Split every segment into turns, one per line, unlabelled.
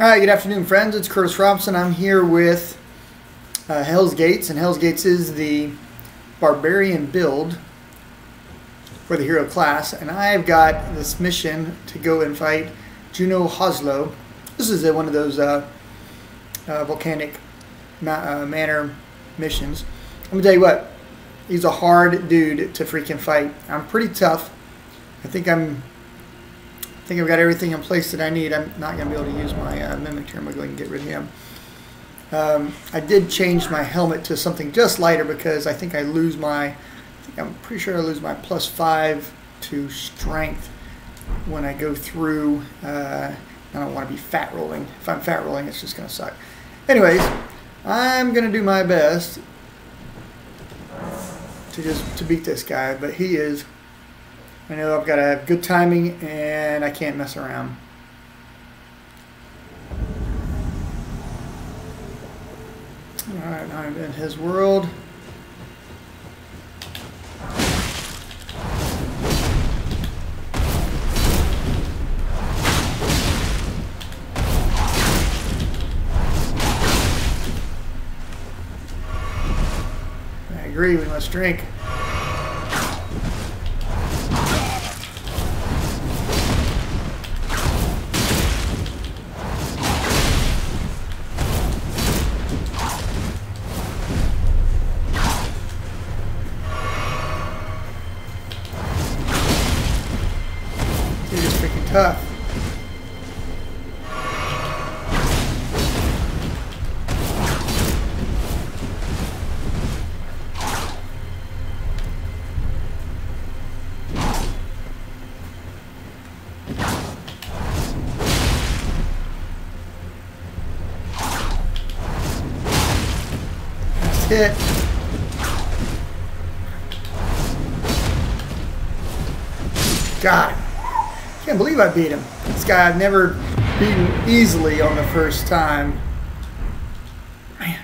All right, good afternoon, friends. It's Curtis Robson. I'm here with uh, Hell's Gates, and Hell's Gates is the barbarian build for the hero class, and I've got this mission to go and fight Juno Hoslow. This is a, one of those uh, uh, volcanic ma uh, manor missions. Let me tell you what, he's a hard dude to freaking fight. I'm pretty tough. I think I'm think I've got everything in place that I need. I'm not going to be able to use my uh, Mimic here. I'm going to go and get rid of him. Um, I did change my helmet to something just lighter because I think I lose my, I I'm pretty sure I lose my plus five to strength when I go through. Uh, I don't want to be fat rolling. If I'm fat rolling, it's just going to suck. Anyways, I'm going to do my best to just to beat this guy, but he is I know I've got to have good timing and I can't mess around. Alright, I'm in his world. I agree, we must drink. That's it. God. Can't believe I beat him. This guy I've never beaten easily on the first time. Man.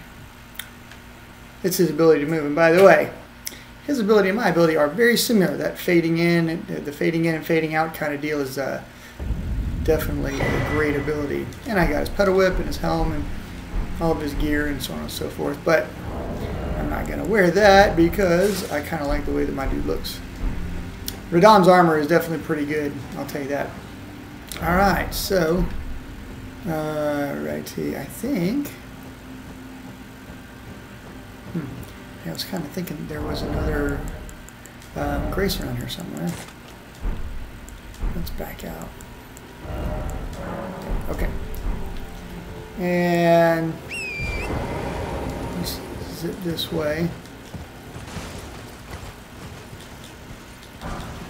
It's his ability to move. And by the way, his ability and my ability are very similar. That fading in, the fading in and fading out kind of deal is uh, definitely a great ability. And I got his petal whip and his helm and all of his gear and so on and so forth. But not going to wear that because I kind of like the way that my dude looks. Radahn's armor is definitely pretty good, I'll tell you that. Alright, so, uh, righty, I think, hmm, I was kind of thinking there was another um, Grace around here somewhere. Let's back out. Okay. And zip this way.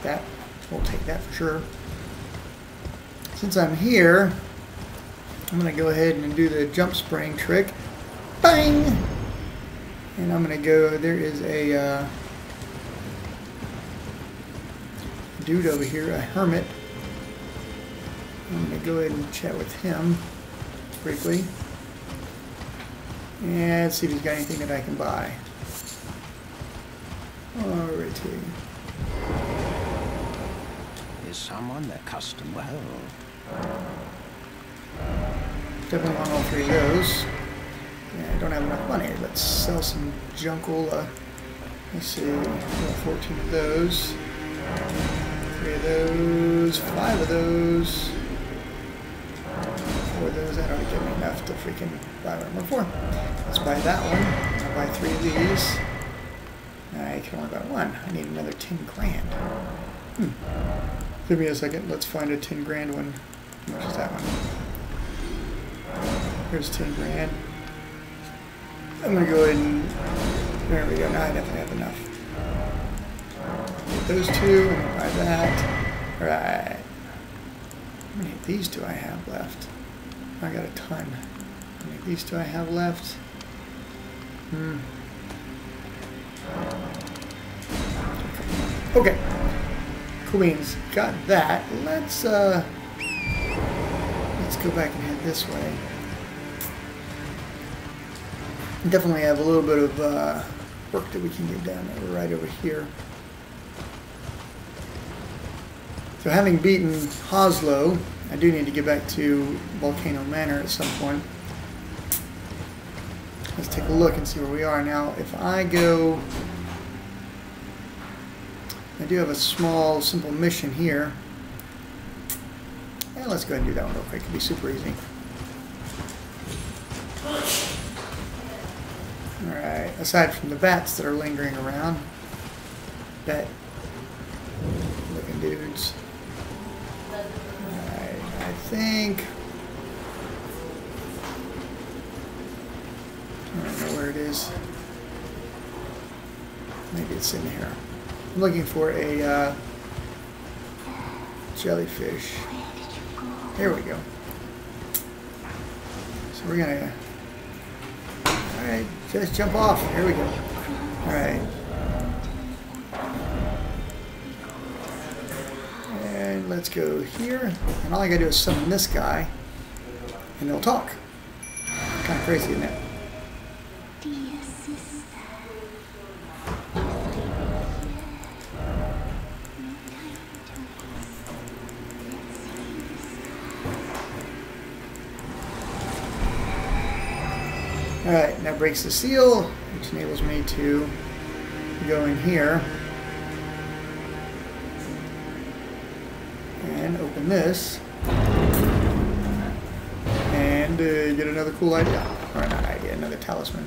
that. We'll take that for sure. Since I'm here, I'm going to go ahead and do the jump spring trick. Bang! And I'm going to go, there is a uh, dude over here, a hermit. I'm going to go ahead and chat with him briefly. And see if he's got anything that I can buy. Alrighty
is someone their custom well.
Definitely want all three of those. Yeah, I don't have enough money. Let's sell some Junkola. Uh, let's see, 14 of those. Three of those, five of those. Those, that to give me enough to freaking buy one more four. Let's buy that one. I'll buy three of these. I can only buy one. I need another 10 grand. Hmm. Give me a second. Let's find a 10 grand one. How is that one? Here's 10 grand. I'm going to go ahead and... There we go. Now I definitely have enough. Get those two and buy that. Alright. How many of these do I have left? I got a ton. How many of these do I have left? Hmm. Okay. Queen's got that. Let's uh, let's go back and head this way. Definitely have a little bit of uh, work that we can get done right over here. So having beaten Hoslow, I do need to get back to Volcano Manor at some point. Let's take a look and see where we are now. If I go, I do have a small, simple mission here. And let's go ahead and do that one real quick. It'll be super easy. Alright, aside from the bats that are lingering around, bat looking dudes. Think. I don't know where it is. Maybe it's in here. I'm looking for a uh, jellyfish. Here we go. So we're gonna. Alright, just jump off. Here we go. Alright. And go here. And all I gotta do is summon this guy. And they'll talk. Kind of crazy, isn't it? Alright, that breaks the seal, which enables me to go in here this and uh, get another cool idea. Or not idea, another talisman.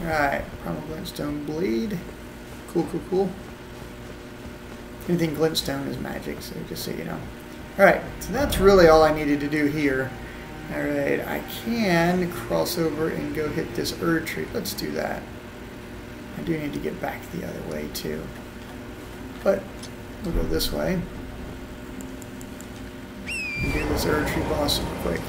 Alright, primal glintstone blade. Cool, cool, cool. Anything glintstone is magic, so just so you know. Alright, so that's really all I needed to do here. Alright, I can cross over and go hit this Erd tree. Let's do that. I do need to get back the other way too. But we'll go this way. And do this tree boss real quick.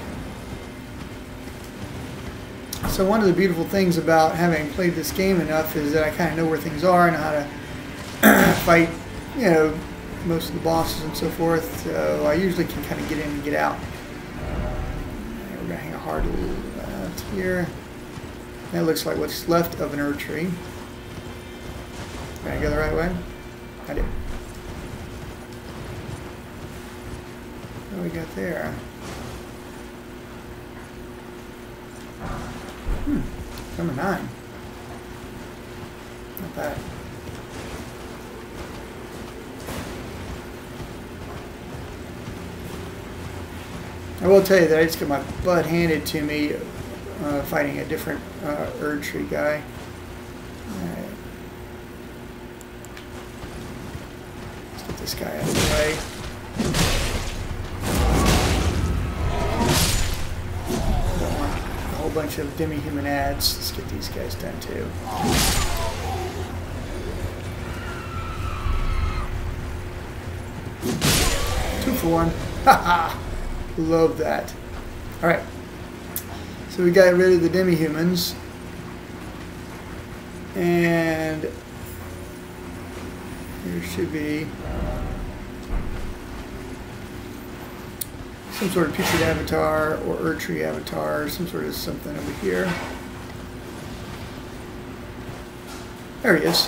So one of the beautiful things about having played this game enough is that I kind of know where things are and how to fight, you know, most of the bosses and so forth. So I usually can kind of get in and get out. We're gonna hang a hard left here. That looks like what's left of an Erd tree. Did I go the right way? I did. What do we got there? Hmm, number nine. Not bad. I will tell you that I just got my butt handed to me uh, fighting a different uh, Erd Tree guy. Alright. Let's get this guy out of the way. Bunch of demi-human ads. Let's get these guys done too. Two for one. Haha. Love that. Alright. So we got rid of the demi-humans. And there should be some sort of pictured avatar or Erd tree avatar, some sort of something over here. There he is.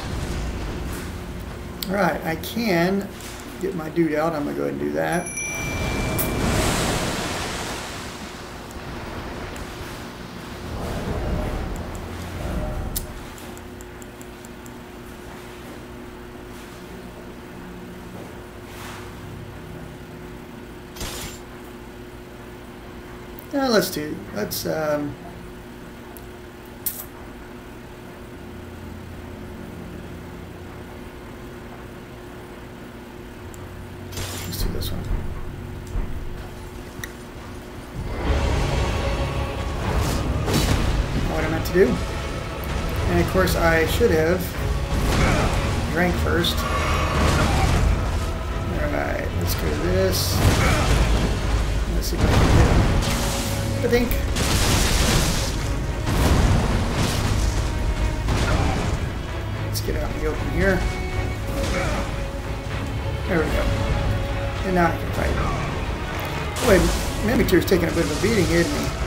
Alright, I can get my dude out. I'm going to go ahead and do that. Uh, let's do. Let's. Um, this one. What I meant to do. And of course, I should have drank first. Alright, let's go to this. Let's see if I can get. I think. Let's get out in the open here. There we go. And now I can fight. Boy, Mimic Tear's taking a bit of a beating, isn't he?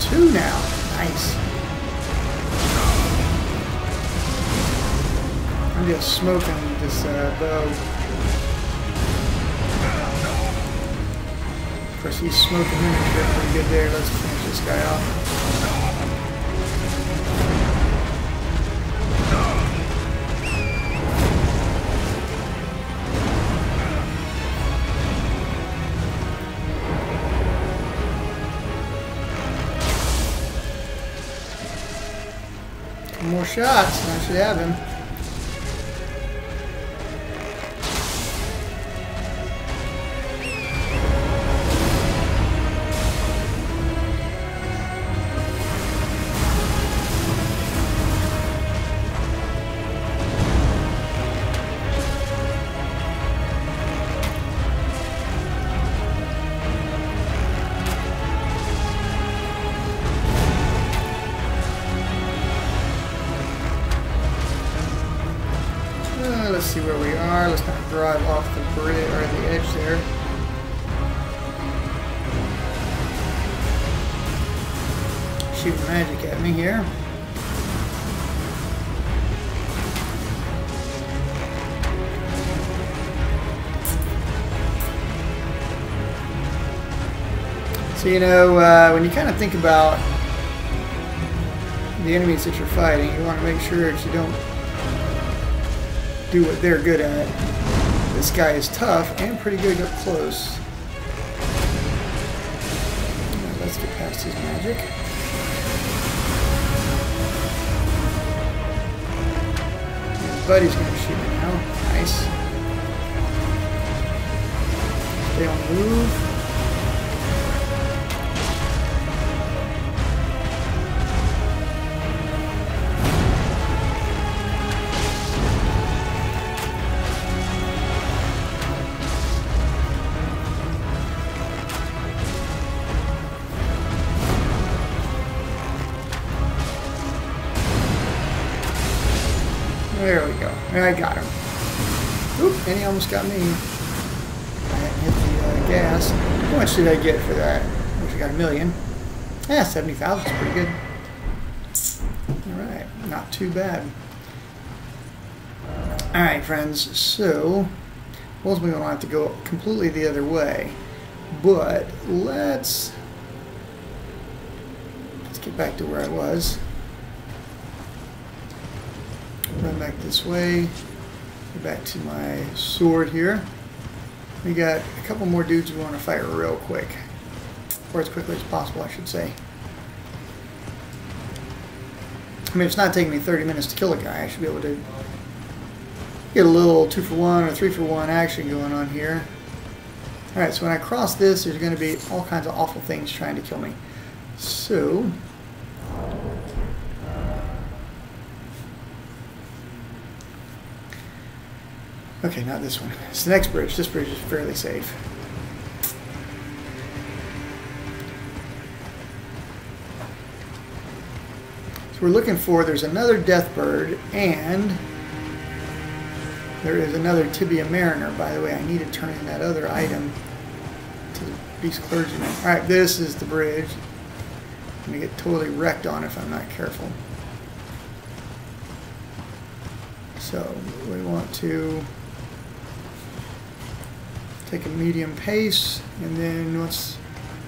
Two now. Nice. I'm just smoking this uh, bow. Of course, he's smoking him pretty good there. Let's finish this guy off. Shots, I should have him. See where we are. Let's not drive off the bridge or the edge there. Shooting magic at me here. So you know, uh, when you kind of think about the enemies that you're fighting, you want to make sure that you don't do what they're good at. This guy is tough and pretty good up close. Let's get past his magic. His buddy's gonna shoot me now. Nice. They don't move. Did I get for that? I I got a million. Yeah, 70,000 is pretty good. Alright, not too bad. Alright, friends, so ultimately we'll have to go completely the other way. But let's let's get back to where I was. Run back this way. Get back to my sword here. We got a couple more dudes we want to fight real quick. Or as quickly as possible, I should say. I mean, it's not taking me 30 minutes to kill a guy. I should be able to get a little two for one or three for one action going on here. Alright, so when I cross this, there's going to be all kinds of awful things trying to kill me. So, Okay, not this one. It's the next bridge. This bridge is fairly safe. So we're looking for, there's another death bird, and there is another tibia mariner. By the way, I need to turn in that other item to the beast clergyman. Alright, this is the bridge. I'm going to get totally wrecked on if I'm not careful. So we want to take a medium pace, and then once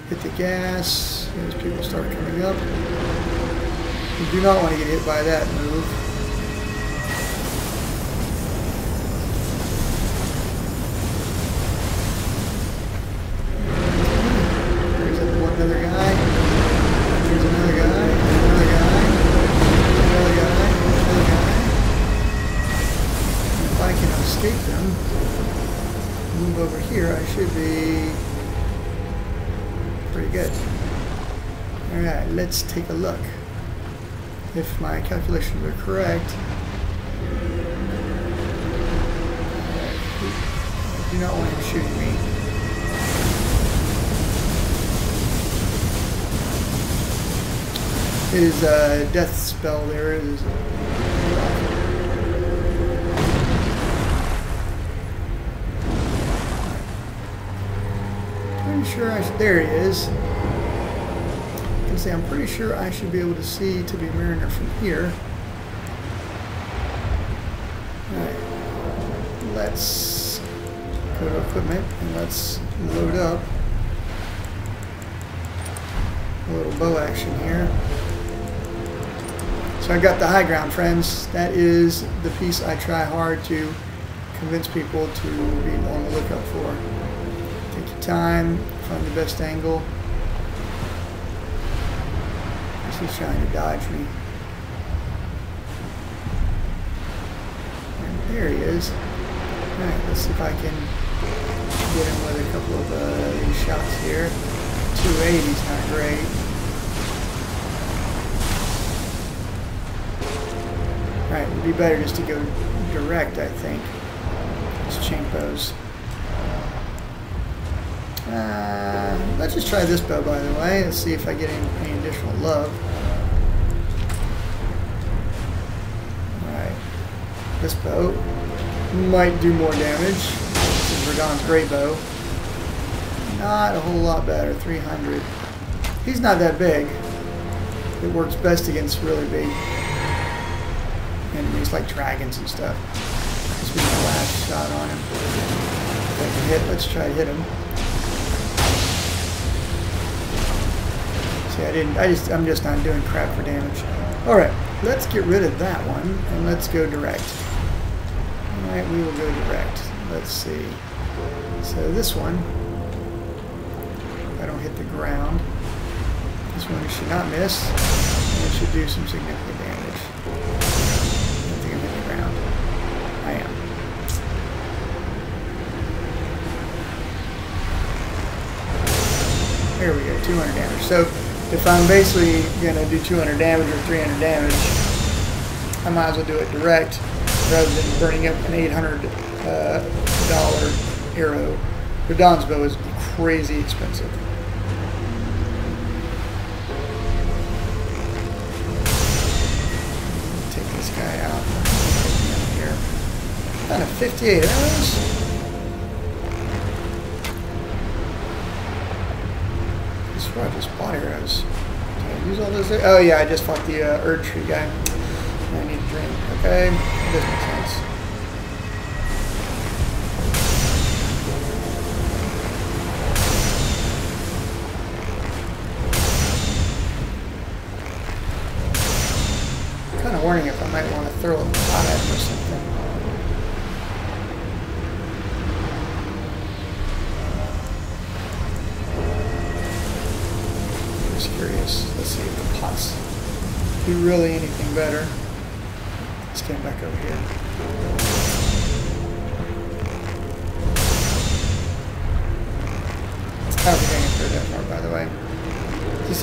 hit the gas, as people start coming up. You do not want to get hit by that move. Let's take a look. If my calculations are correct. I do not want him shooting me. His uh, death spell there is Pretty sure I, there he is. See, I'm pretty sure I should be able to see Tibia Mariner from here. Alright. Let's go to equipment and let's load up a little bow action here. So I got the high ground, friends. That is the piece I try hard to convince people to be on the lookout for. Take your time, find the best angle. He's trying to dodge me. And there he is. Alright, let's see if I can get him with a couple of uh, shots here. 280 is not great. Alright, it'd be better just to go direct, I think. These Chimpos. Uh, let's just try this bow, by the way. Let's see if I get any, any additional love. This bow might do more damage. This is Radahn's great bow. Not a whole lot better. 300. He's not that big. It works best against really big enemies like dragons and stuff. Will be my last shot on him. If I can hit, let's try to hit him. See, I didn't, I just, I'm just not doing crap for damage. Alright, let's get rid of that one, and let's go direct. Alright, we will go direct. Let's see. So this one, if I don't hit the ground, this one should not miss, and it should do some significant damage. I think I'm hitting the ground. I am. There we go, 200 damage. So if I'm basically going to do 200 damage or 300 damage, I might as well do it direct rather than burning up an $800 uh, dollar arrow. Radahn's bow is crazy expensive. Take this guy out. Here. Kind of 58 arrows. I just bought arrows. Did I use all those? Oh yeah, I just fought the uh, Erd Tree guy. I need a drink. Okay, that does make sense.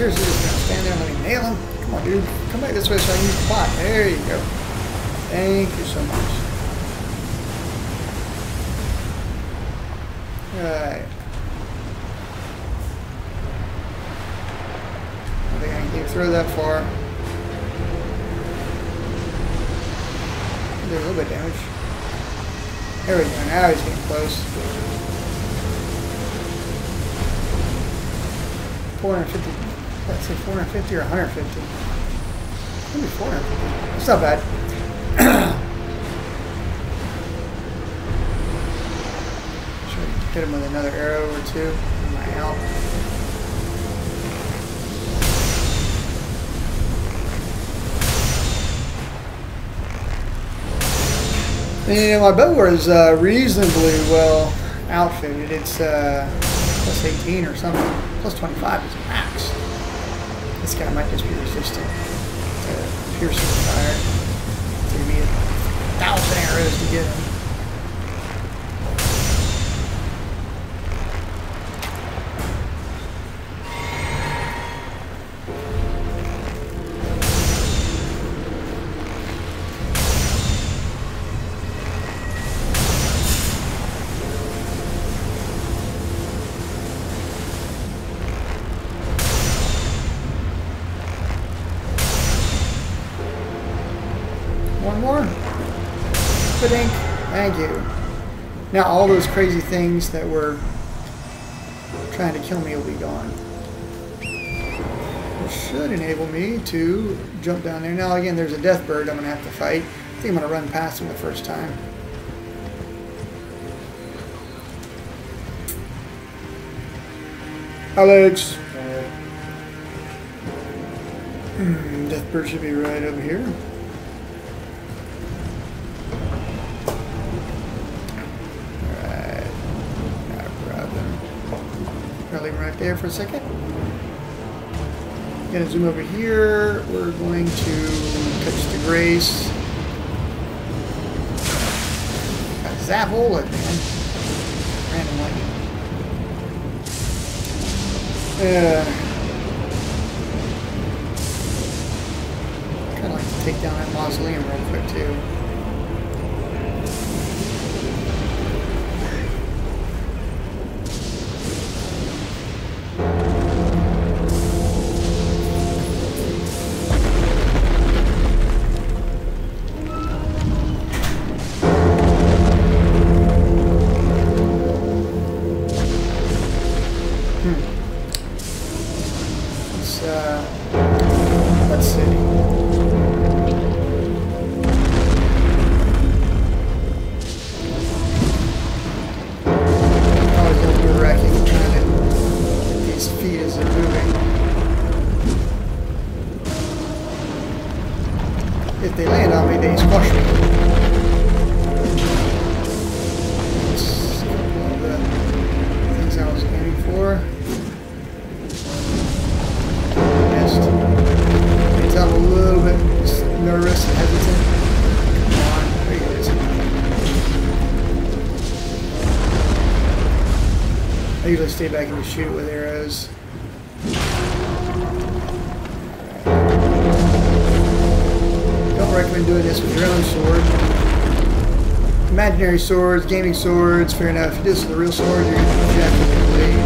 Seriously just gonna stand there and let me nail him? Come on, dude. Come back this way so I can use the pot. There you go. Thank you so much. Alright. I think I can keep throw that far. Did a little bit of damage. There we go. Now he's getting close. 450. Let's say 450 or 150. Maybe 450. It's not bad. Should hit him with another arrow or two? I out? And, my bow is uh, reasonably well outfitted. It's uh, plus 18 or something. Plus 25 is max. This guy might just be resistant to piercing fire. Take me a thousand arrows to get him. Thank you. Now all those crazy things that were trying to kill me will be gone. Which should enable me to jump down there. Now again, there's a death bird I'm going to have to fight. I think I'm going to run past him the first time. Alex! Hmm, death bird should be right over here. There for a second. Gonna zoom over here. We're going to touch the grace. Got Oleg, man. Randomly. Uh, kind of like to take down that mausoleum real quick too. Back and just shoot it with arrows. Don't recommend doing this with your own sword. Imaginary swords, gaming swords, fair enough. If this with a real sword, you're going to jack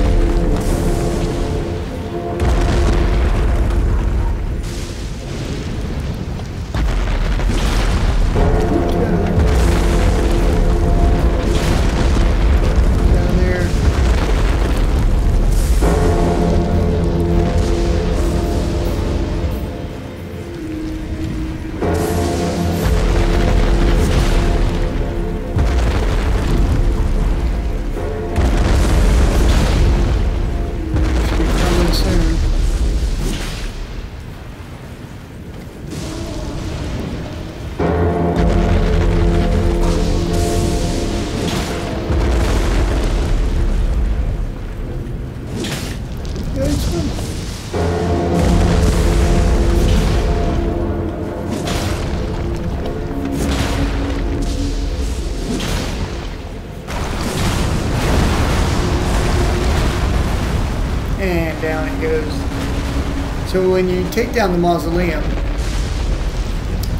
when you take down the mausoleum,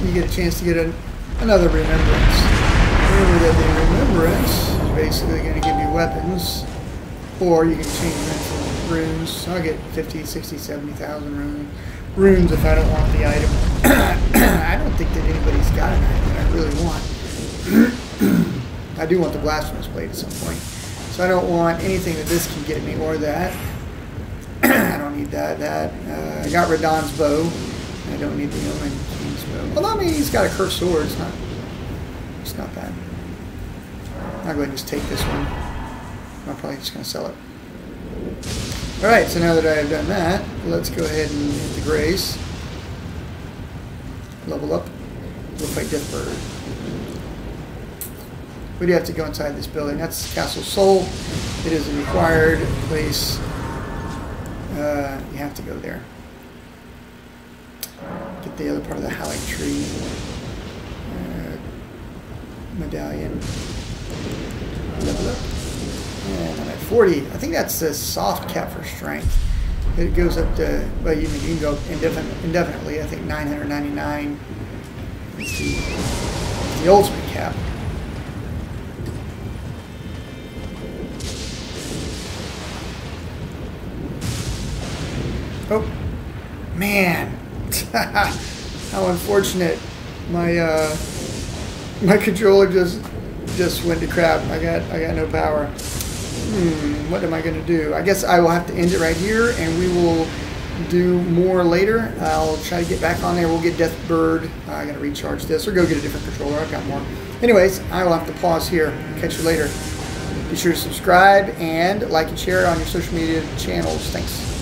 you get a chance to get an, another remembrance. Remember that the remembrance is basically going to give you weapons, or you can change them into runes. I'll get 50, 60, 70,000 runes, runes if I don't want the item. I don't think that anybody's got an item that I really want. I do want the blasphemous blade at some point. So I don't want anything that this can get me or that. I don't need that. That uh, I got Radahn's bow. I don't need the Omen King's bow. I mean he's got a cursed sword. It's not. It's not bad. I'll go ahead and just take this one. I'm probably just gonna sell it. All right. So now that I have done that, let's go ahead and hit the grace. Level up. We'll fight Deathbird. We do have to go inside this building. That's Castle Sol. It is a required place. Uh, you have to go there. Get the other part of the Haligtree. Uh, medallion. Level up. And I'm at 40. I think that's the soft cap for strength. It goes up to, well, you can, go indefinite, indefinitely. I think 999 is the, is the ultimate cap. Oh, man. How unfortunate. My uh, my controller just just went to crap. I got I got no power. Hmm, what am I gonna do? I guess I will have to end it right here, and we will do more later. I'll try to get back on there. We'll get Deathbird. Uh, I gotta recharge this or go get a different controller. I've got more. Anyways, I will have to pause here. Catch you later. Be sure to subscribe and like and share on your social media channels. Thanks.